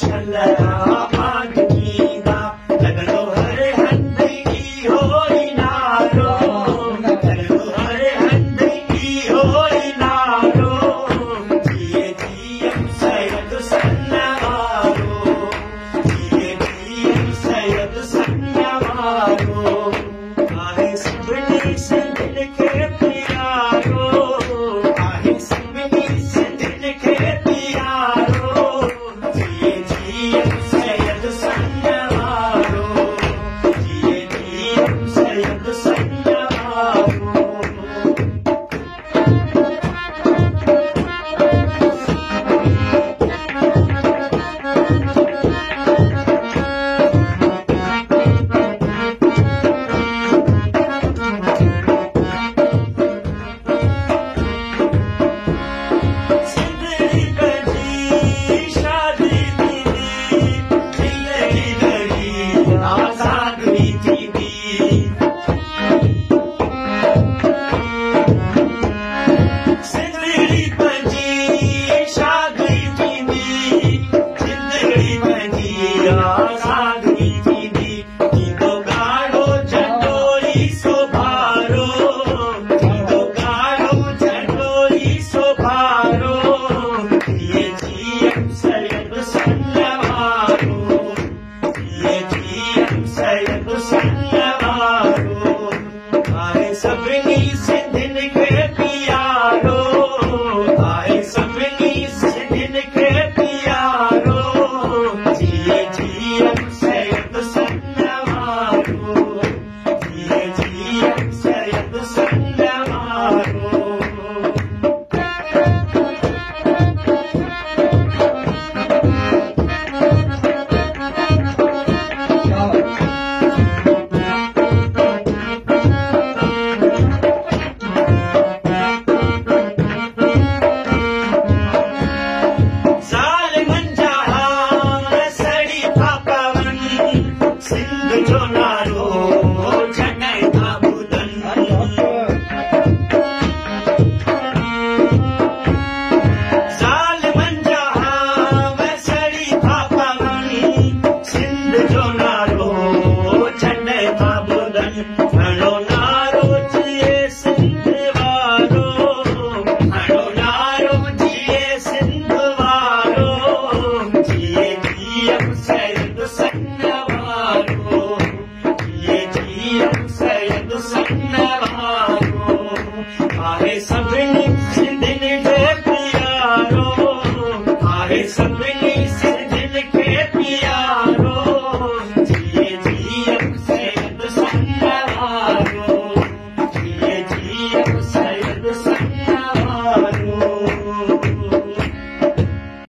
ڇللا آ يا جن کي پيءُ رول سارو